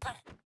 パン。